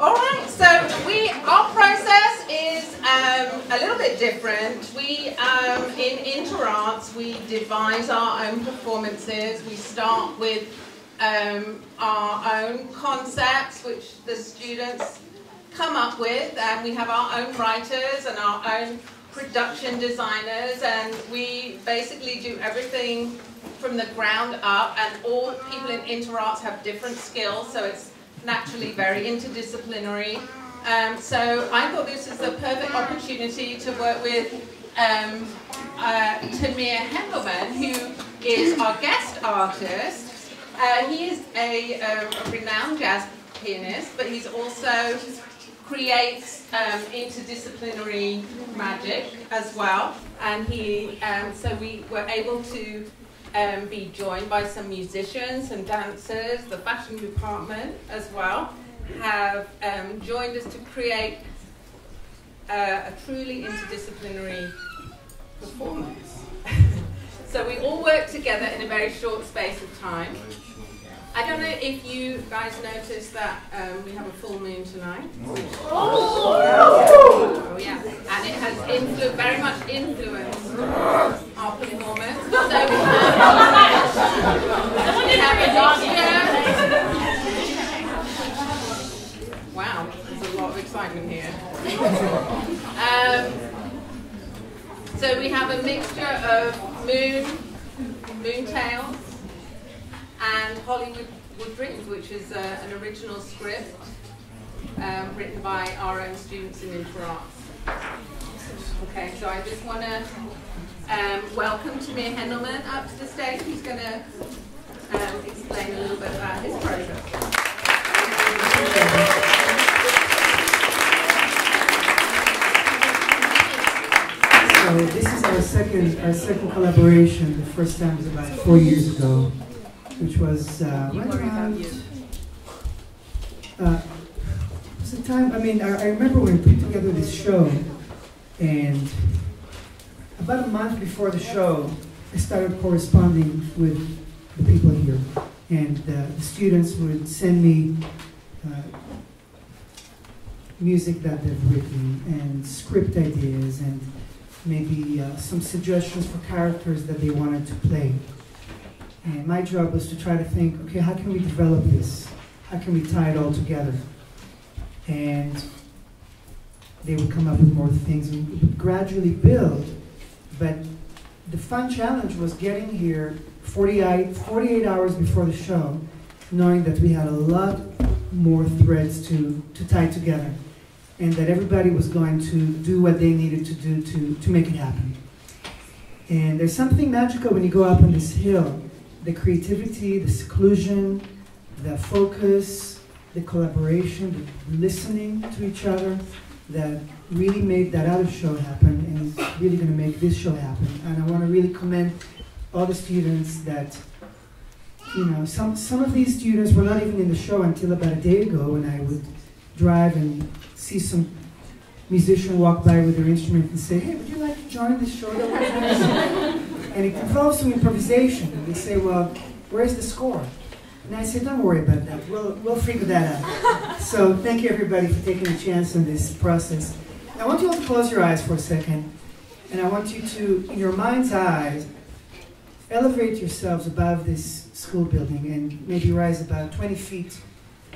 All right, so we our process is um, a little bit different. We um, in InterArts we devise our own performances. We start with um, our own concepts, which the students come up with, and we have our own writers and our own production designers, and we basically do everything from the ground up, and all people in InterArts have different skills, so it's naturally very interdisciplinary. Um, so I thought this is the perfect opportunity to work with um, uh, Tamir Hendelman, who is our guest artist. Uh, he is a, a, renowned jazz pianist, but he's also creates um, interdisciplinary magic as well. And he, um, so we were able to um, be joined by some musicians and dancers, the fashion department as well, have um, joined us to create uh, a truly interdisciplinary performance. so we all work together in a very short space of time. I don't know if you guys noticed that um, we have a full moon tonight. Oh, oh yeah, and it has influ- very much influenced our performance. So we have, a mixture. Wow, there's a lot of excitement here. Um, so we have a mixture of moon, moon tails, and Hollywood Dreams, which is uh, an original script um, written by our own students in InterArts. Okay, so I just want to um, welcome Tamir Hendelman up to the stage. He's going to um, explain a little bit about his project. So this is our second our second collaboration. The first time was about four years ago which was uh, right around. Uh, it was the time. I mean, I, I remember when we put together this show, and about a month before the show, I started corresponding with the people here, and uh, the students would send me uh, music that they've written and script ideas and maybe uh, some suggestions for characters that they wanted to play. And my job was to try to think, okay, how can we develop this? How can we tie it all together? And they would come up with more things and we would gradually build. But the fun challenge was getting here 48, 48 hours before the show, knowing that we had a lot more threads to, to tie together and that everybody was going to do what they needed to do to, to make it happen. And there's something magical when you go up on this hill the creativity, the seclusion, the focus, the collaboration, the listening to each other that really made that other show happen and is really going to make this show happen. And I want to really commend all the students that, you know, some, some of these students were not even in the show until about a day ago when I would drive and see some musician walk by with their instrument and say, hey, would you like to join this show and it involves some improvisation. And they say, well, where's the score? And I said, don't worry about that. We'll, we'll figure that out. so thank you, everybody, for taking a chance on this process. I want you all to close your eyes for a second. And I want you to, in your mind's eye, elevate yourselves above this school building and maybe rise about 20 feet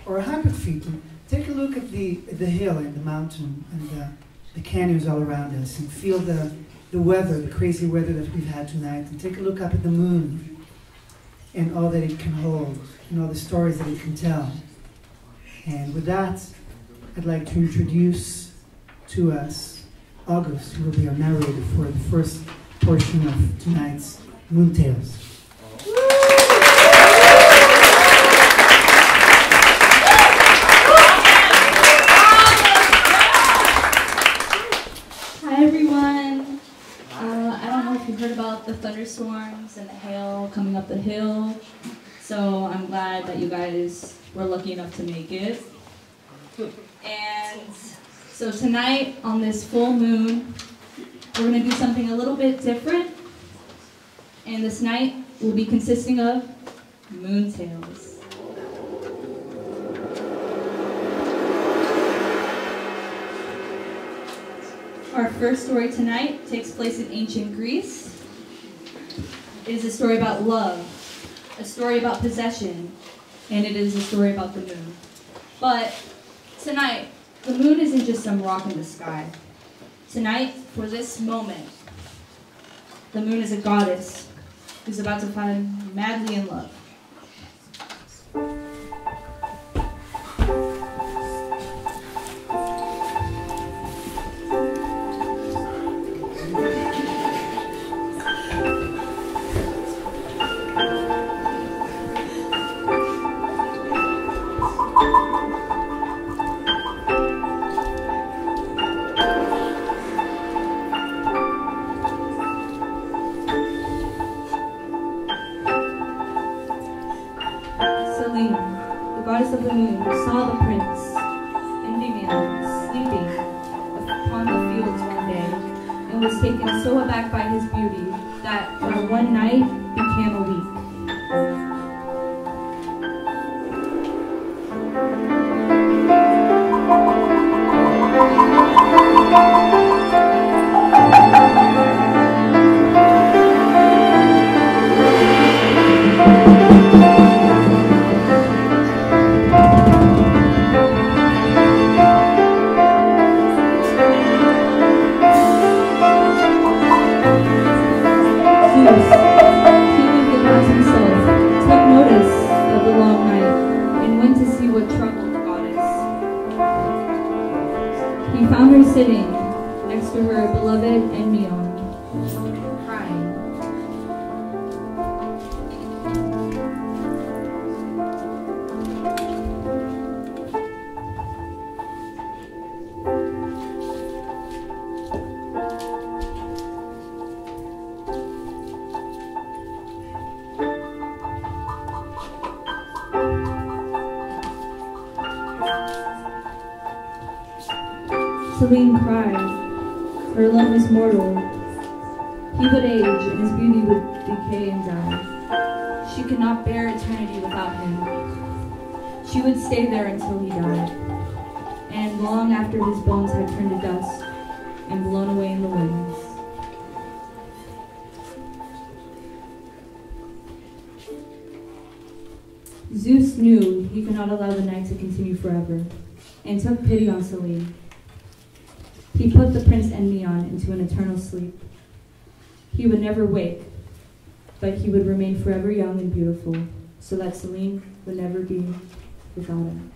or 100 feet. And take a look at the, the hill and the mountain and the, the canyons all around us and feel the, the weather, the crazy weather that we've had tonight, and take a look up at the moon and all that it can hold, and all the stories that it can tell. And with that, I'd like to introduce to us August, who will be our narrator for the first portion of tonight's Moon Tales. the thunderstorms and the hail coming up the hill. So I'm glad that you guys were lucky enough to make it. And so tonight on this full moon, we're going to do something a little bit different. And this night will be consisting of moon tales. Our first story tonight takes place in ancient Greece. It is a story about love, a story about possession, and it is a story about the moon. But tonight, the moon isn't just some rock in the sky. Tonight, for this moment, the moon is a goddess who's about to fall madly in love. would never wake, but he would remain forever young and beautiful, so that Selene would never be without him.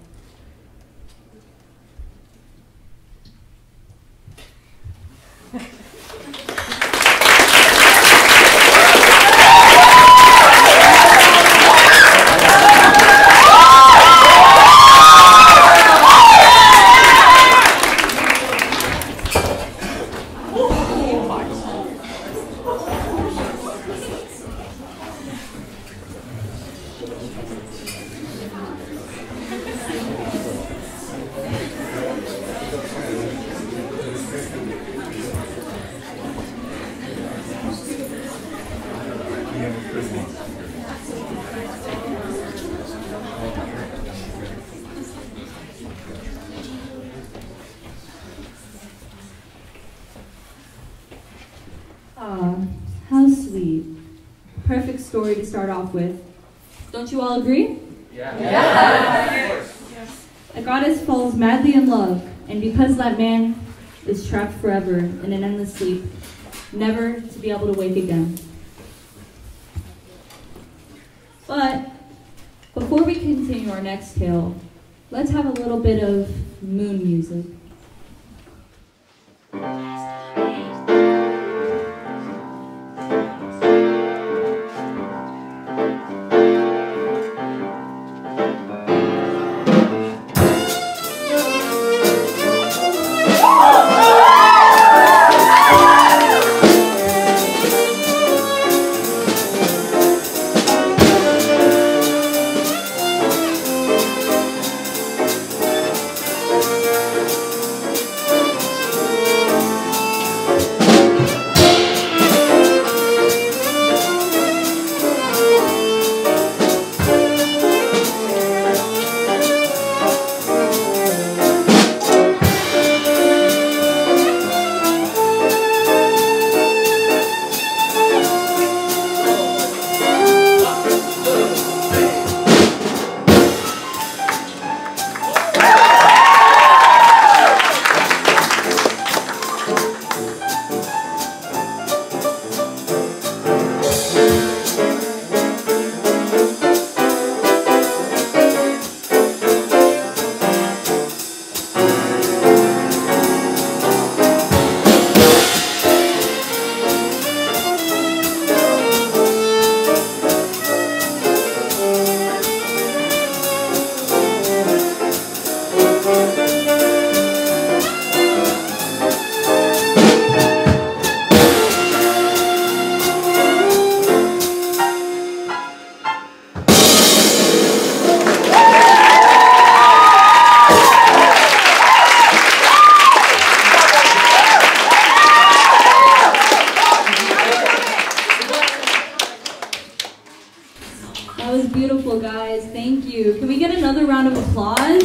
Thank you. Can we get another round of applause?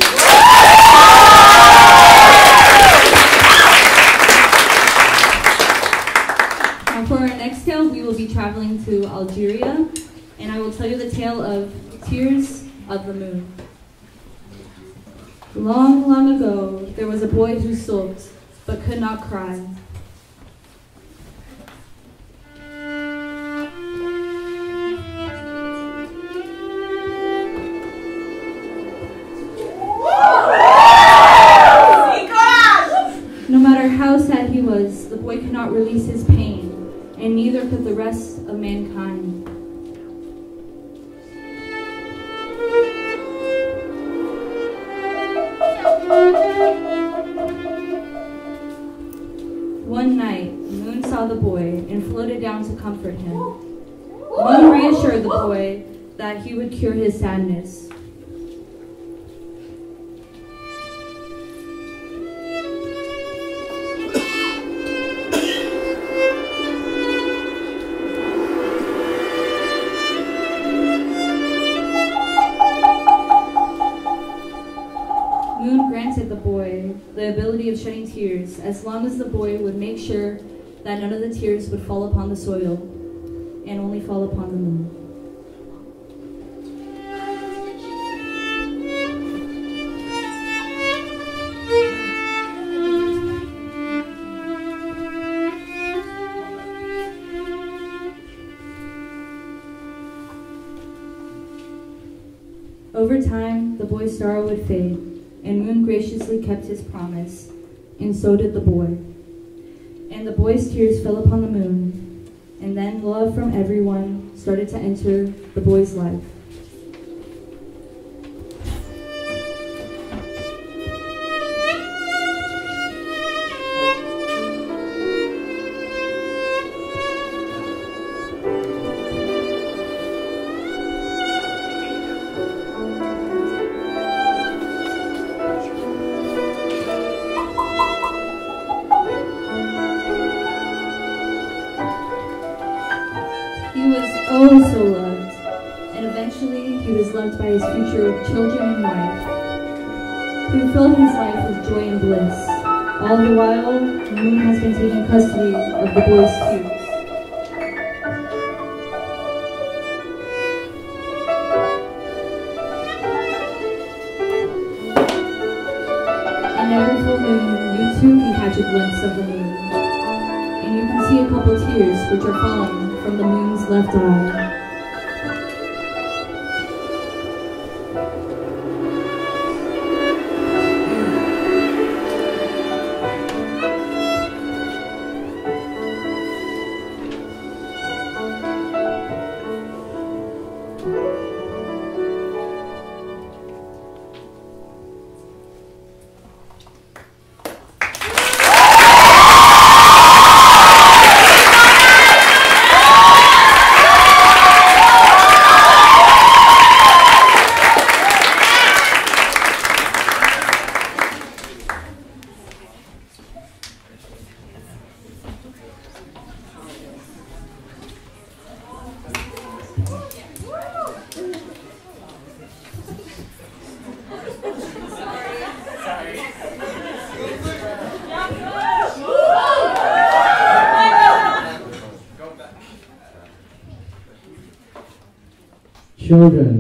Now for our next tale, we will be traveling to Algeria, and I will tell you the tale of Tears of the Moon. Long, long ago, there was a boy who sulked, but could not cry. That none of the tears would fall upon the soil and only fall upon the moon. Over time, the boy's sorrow would fade, and Moon graciously kept his promise, and so did the boy. Boy's tears fell upon the moon, and then love from everyone started to enter the boy's life. Children,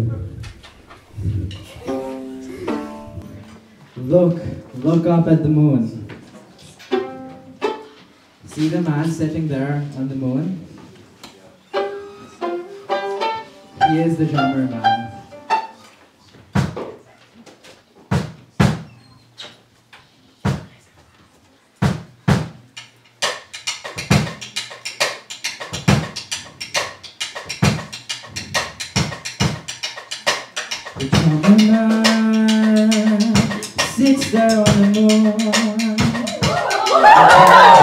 好好好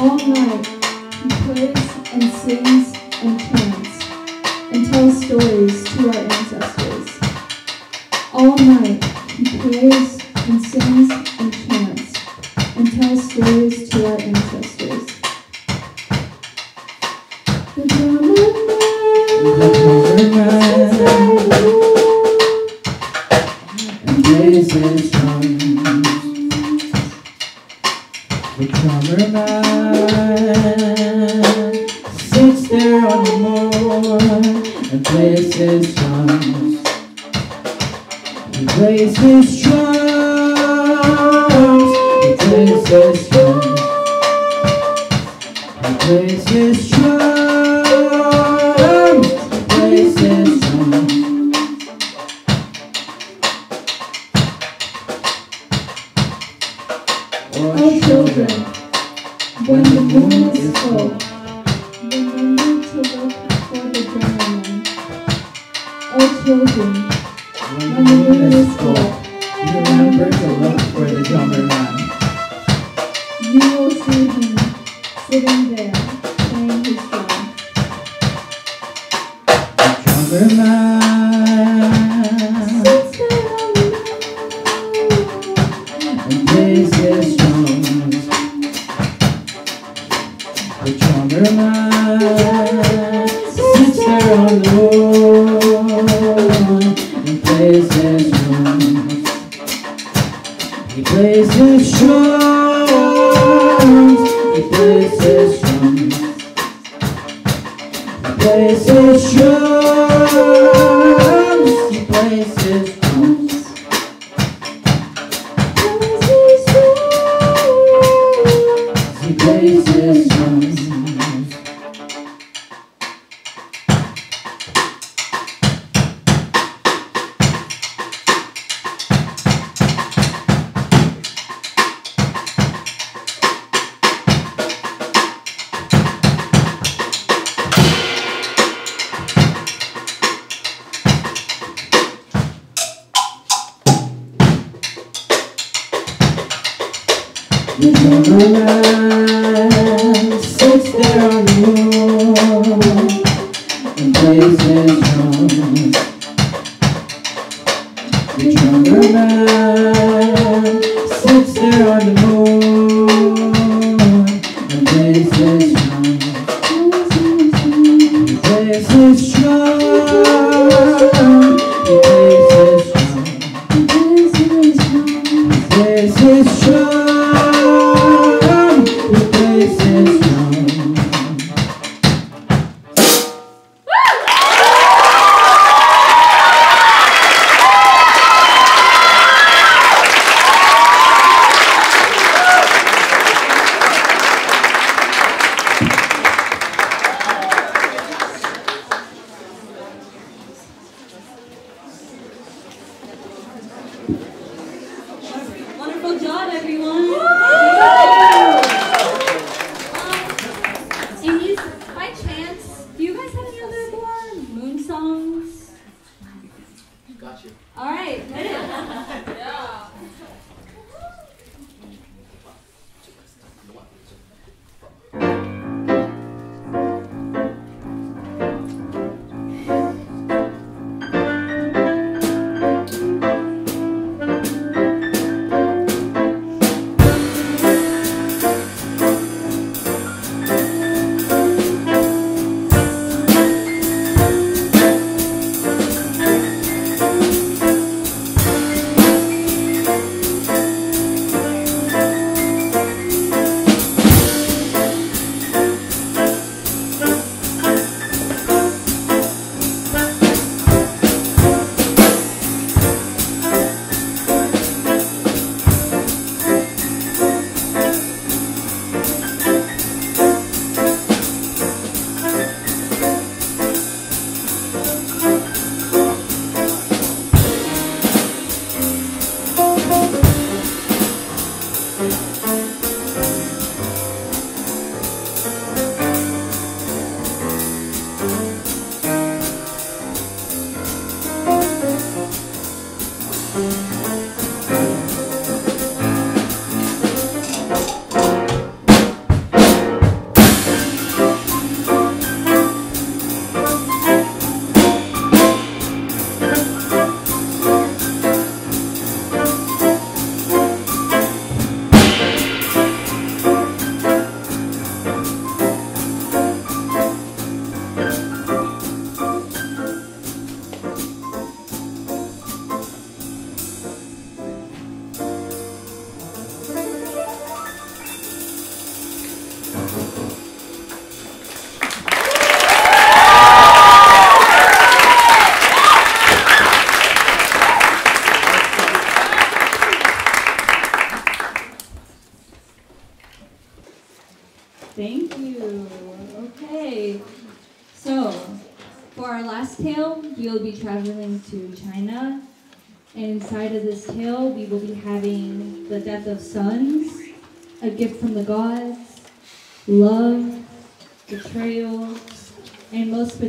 All night he plays and sings and plays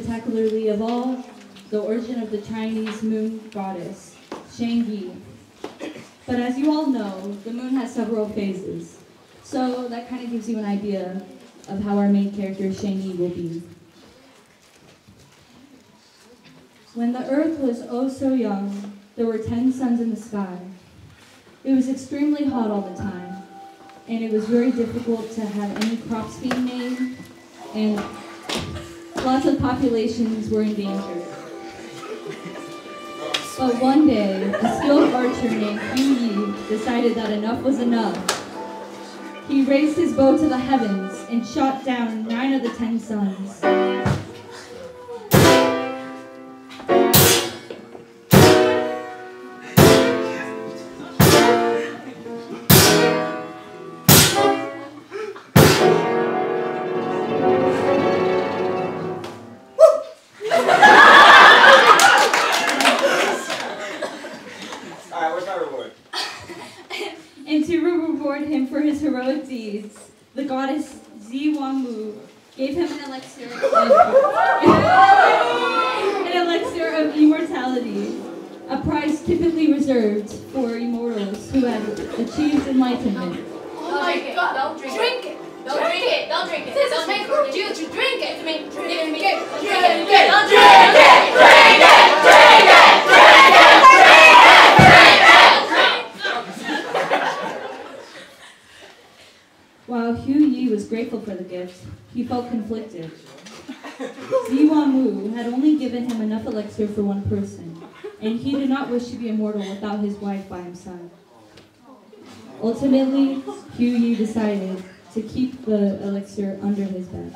spectacularly of all, the origin of the Chinese moon goddess, Shang But as you all know, the moon has several phases. So that kind of gives you an idea of how our main character, Shangyi, will be. When the earth was oh so young, there were ten suns in the sky. It was extremely hot all the time, and it was very difficult to have any crops being made, and lots of populations were endangered. But one day, a skilled archer named Yu Yi decided that enough was enough. He raised his bow to the heavens and shot down nine of the ten suns. For the gift, he felt conflicted. Zi Wu had only given him enough elixir for one person, and he did not wish to be immortal without his wife by his side. Ultimately, Hou Yi decided to keep the elixir under his bed.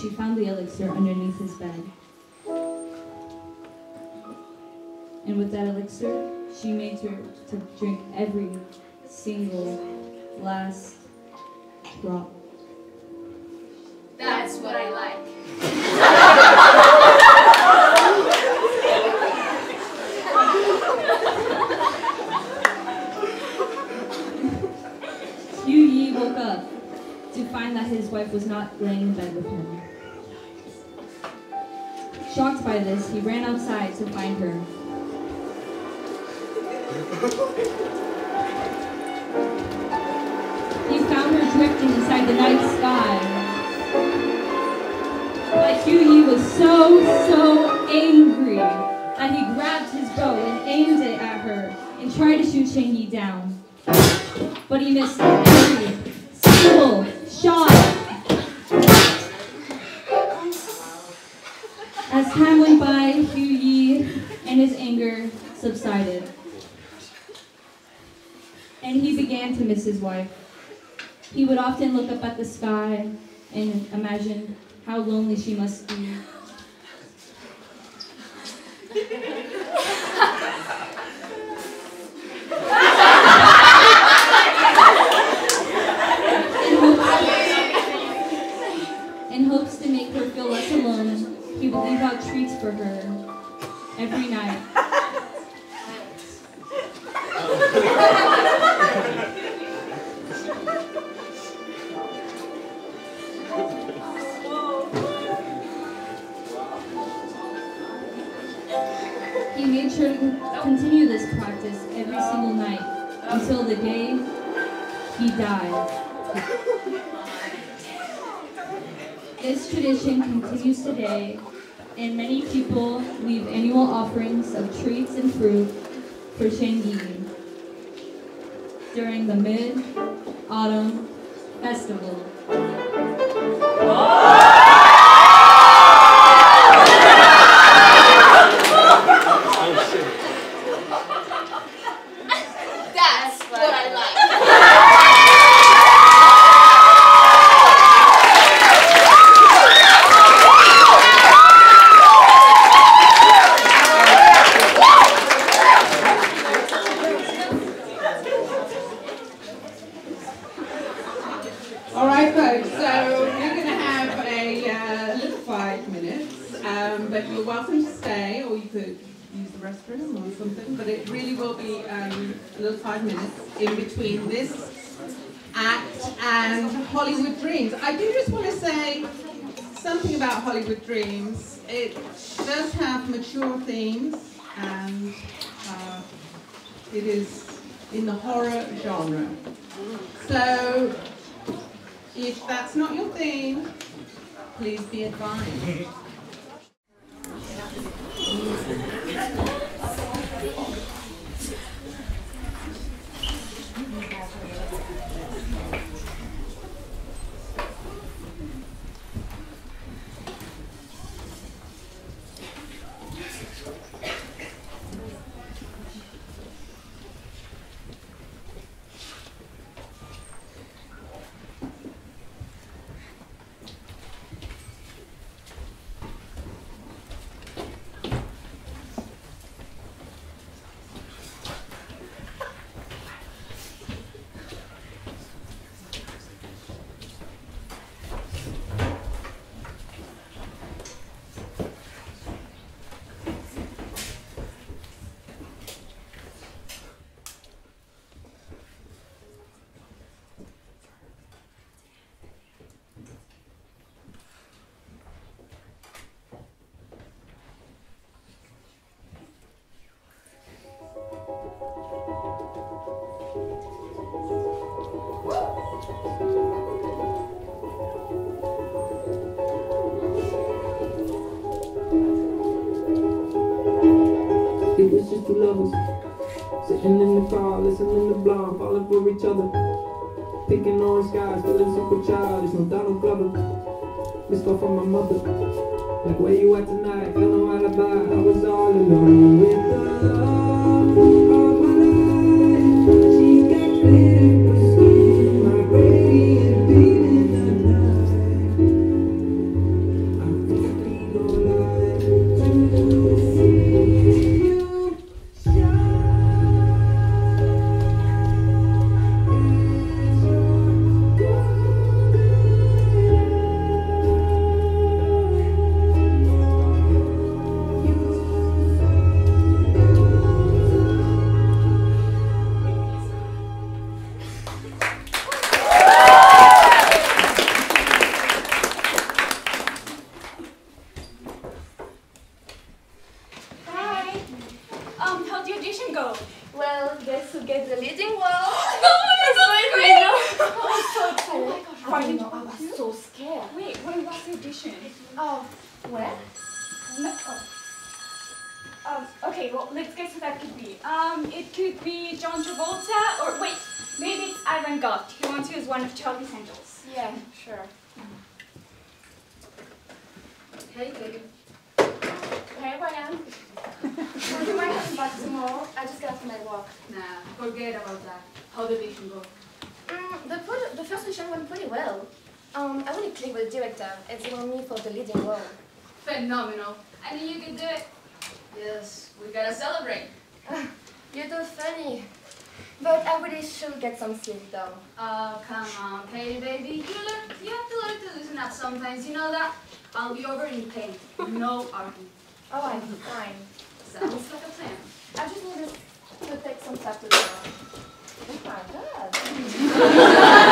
She found the elixir underneath his bed. And with that elixir, she made her to drink every single last drop. That's what I like. Yu Yi woke up to find that his wife was not laying in bed with him. Shocked by this, he ran outside to find her. He found her drifting inside the night sky. But Yu Yi was so, so angry that he grabbed his bow and aimed it at her and tried to shoot Shang Yi down but he missed every single shot. Time went by, Hou Yi and his anger subsided. And he began to miss his wife. He would often look up at the sky and imagine how lonely she must be. In hopes to make her feel less alone, he would leave treats for her every night. He made sure to continue this practice every single night until the day he died. This tradition continues today, and many people leave annual offerings of treats and fruit for Chang'e during the mid-autumn festival. Oh! It was just two lovers sitting in the car, listening to blonde, falling for each other, picking on skies, feeling super childish. No Donald Glover, missed off from my mother. Like where you at tonight? Feeling all about. I was all alone with love. get the leading that sometimes. You know that? I'll be over in pain. No argument. Oh, I'm fine. Sounds like a plan. I just need to take some stuff to the I'm fine. Good.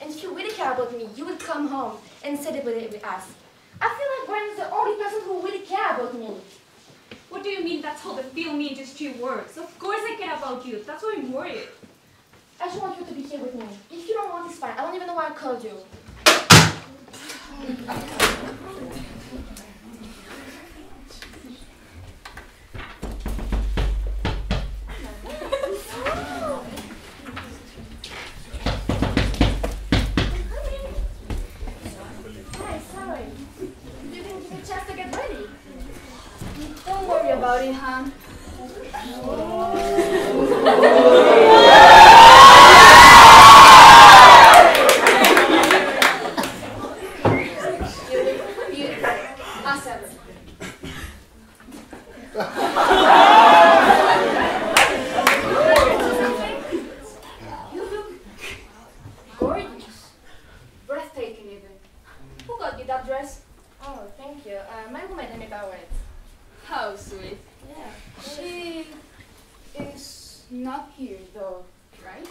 And if you really care about me, you would come home and celebrate it with us. I feel like Brian is the only person who really care about me. What do you mean that's how the film industry works? Of course I care about you. That's why I'm worried. I just want you to be here with me. If you don't want, it's fine. I don't even know why I called you. Don't worry about it, huh? You, us seven. You look gorgeous. Breathtaking even. Who got you that dress? Oh, thank you. Uh, my roommate let me borrow it. How sweet. Yeah. She is not here though, right?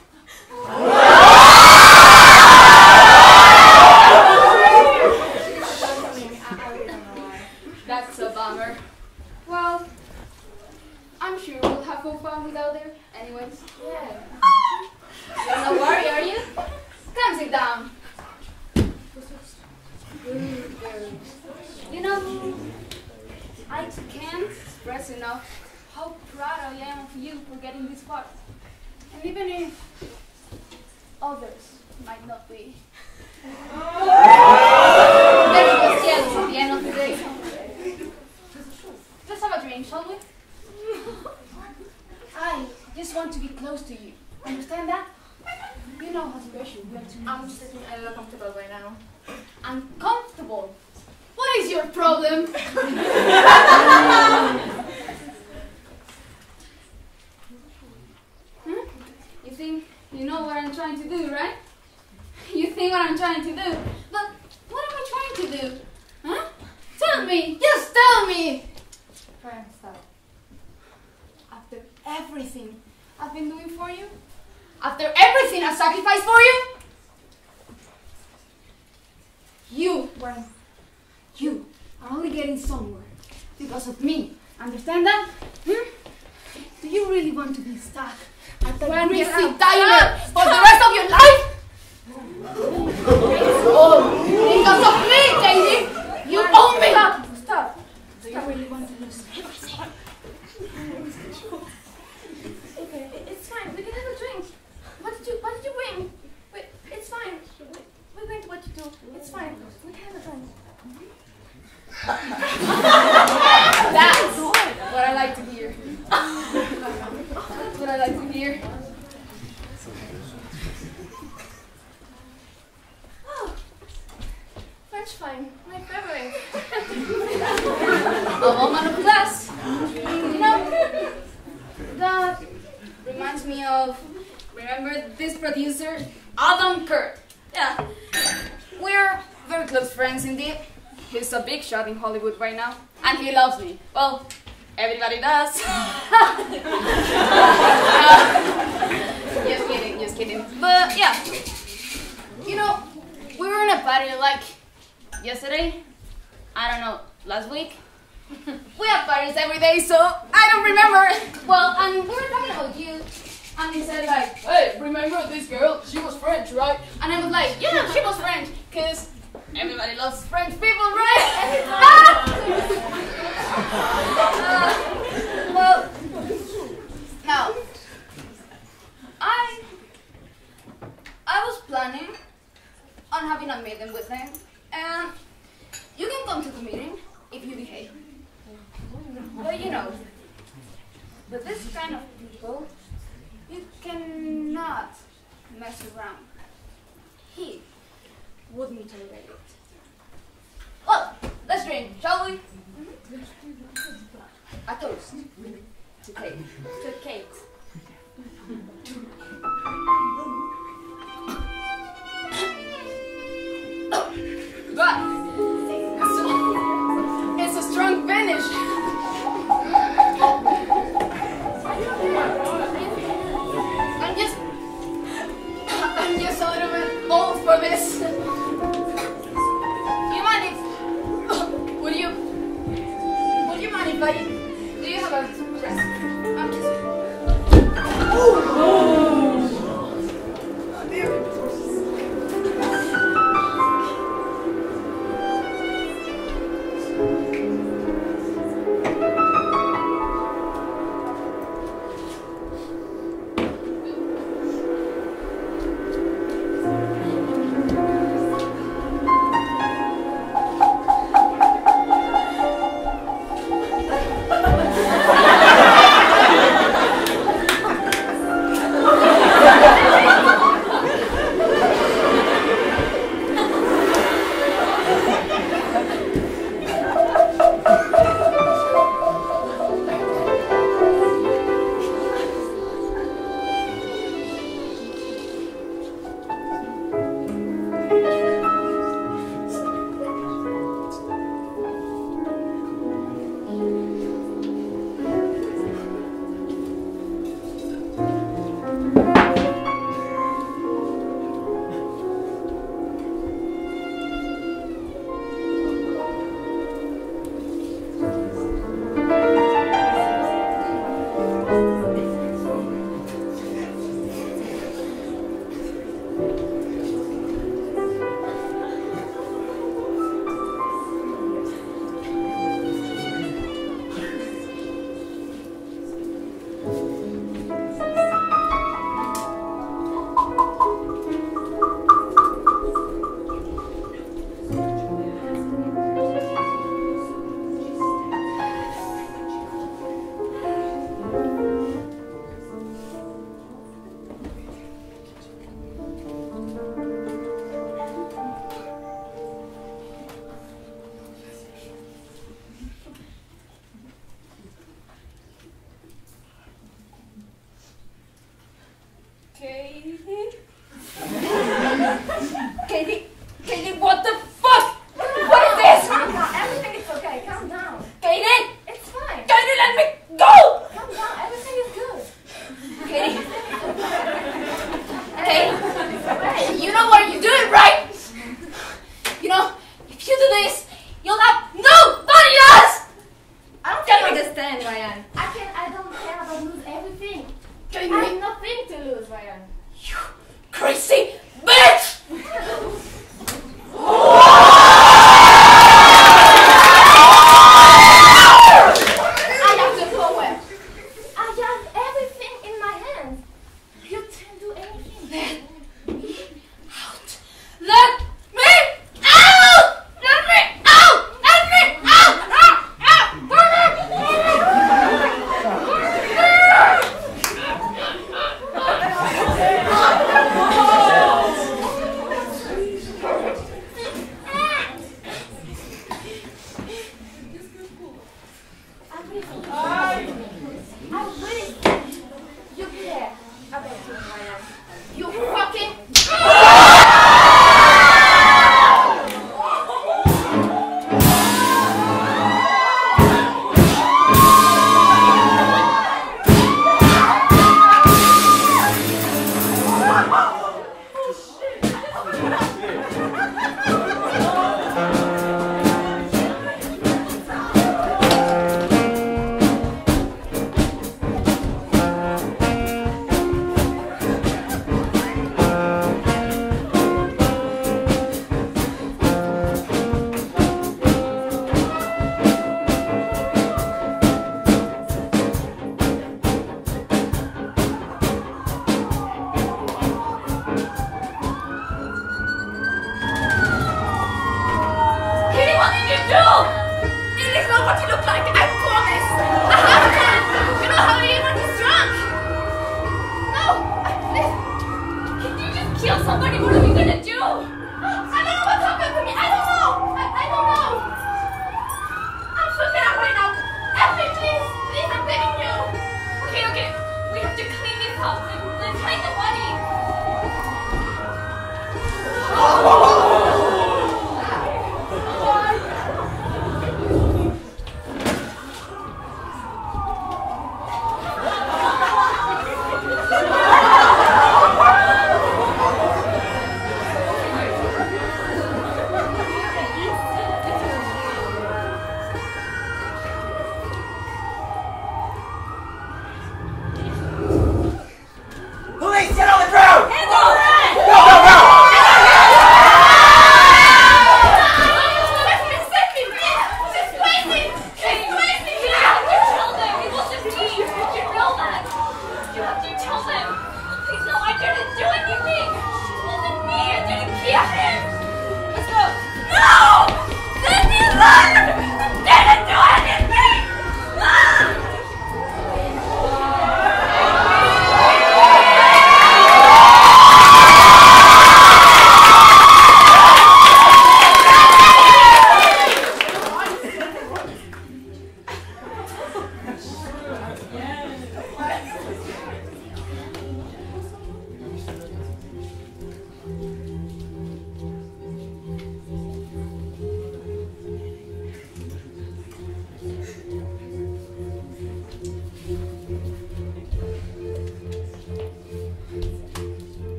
That's a bummer. Well, I'm sure we'll have fun fun without her. Anyways, Yeah. you're not worried, are you? Come sit down. Good girl. You know, I can't express enough how proud I am of you for getting this far. And even if others might not be. Everyone's jealous at the end of the day. Let's have a drink, shall we? I just want to be close to you. Understand that? You know how special we are to me. I'm sitting a little comfortable right now. Uncomfortable. What is your problem? Hmm? You think you know what I'm trying to do, right? You think what I'm trying to do. But what am I trying to do? Huh? Tell me! Just tell me! Stop. After everything I've been doing for you? After everything I've sacrificed for you? You, Brian, you are only getting somewhere because of me. Understand that? Hmm? Do you really want to be stuck at the Brian, greasy get out. for the rest of your life? oh, because of me, JD! You owe me! Stop! Stop! Do you really want to lose everything? Okay, it's fine. We can have a drink. What did you What did you bring? Wait, it's fine. We, we're going to what you do. It's fine. We can have a drink. That's what I like to hear. That's what I like to hear. Oh, French fine. My favorite. A woman of class. You know, that reminds me of, remember this producer, Adam Kurt. Yeah, we're very close friends indeed. He's a big shot in Hollywood right now, and he loves me. Well, everybody does. Uh, just kidding, just kidding. But yeah, you know, we were in a party like yesterday. I don't know, last week. we have parties every day, so I don't remember. Well, and we were talking about you, And he said like, hey, remember this girl? She was French, right? And I was like, yeah, she was French, cause everybody loves French people, right? uh, well, now, I, I was planning on having a meeting with him, and you can come to the meeting if you behave. But you know, with this kind of people, you cannot mess around. He wouldn't tolerate it. Well, let's drink, shall we? Mm-hmm. A toast to Kate. To Kate.